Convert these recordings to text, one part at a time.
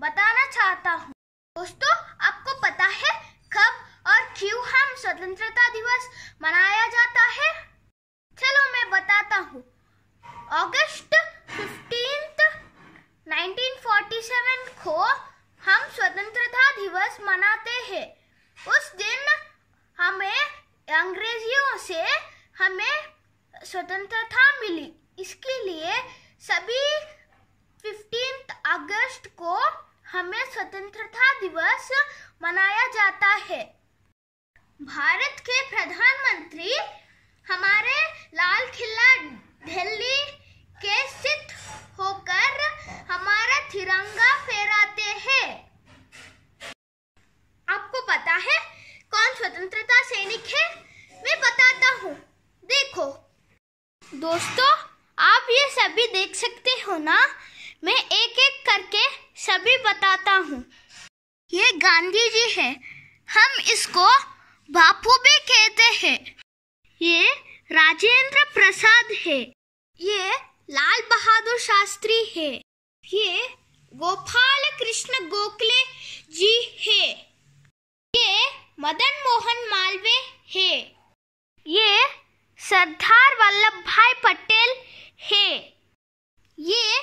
बताता हूँ। दोस्तों, आपको पता है कब और क्यों हम स्वतंत्रता दिवस मनाया जाता है? चलो मैं बताता हूँ। अगस्त फिफ्टींथ 1947 को हम स्वतंत्रता दिवस मनाते हैं। उस दिन हमें अंग्रेजियों से हमें स्वतंत्रता मिली। इसके लिए सभी फिफ्टींथ अगस्त को हमें स्वतंत्रता दिवस मनाया जाता है। भारत के प्रधानमंत्री हमारे लाल किला दिल्ली के स्थित होकर हमारा तिरंगा फहराते हैं। आपको पता है कौन स्वतंत्रता सैनिक है? मैं बताता हूँ। देखो। दोस्तों, आप ये सभी देख सकते हो ना? मैं एक एक करके सभी बताता हूँ। ये गांधी जी है। हम इसको बापू भी कहते हैं। ये राजेंद्र प्रसाद है। ये लाल बहादुर शास्त्री है। ये गोपाल कृष्ण गोखले जी है। ये मदन मोहन मालवीय है। ये सरदार वल्लभ भाई पटेल है। ये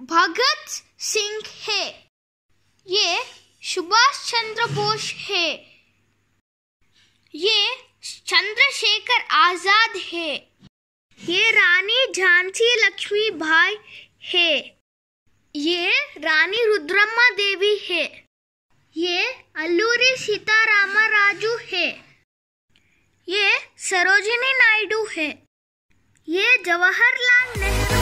भगत सिंह है। ये सुभाष चंद्र बोस है। ये चंद्रशेखर आज़ाद है। ये रानी झांसी लक्ष्मी भाई है। ये रानी रुद्रम्मा देवी है। ये अल्लूरी सीतारामा राजू है। ये सरोजिनी नायडू है। ये जवाहरलाल नेहरू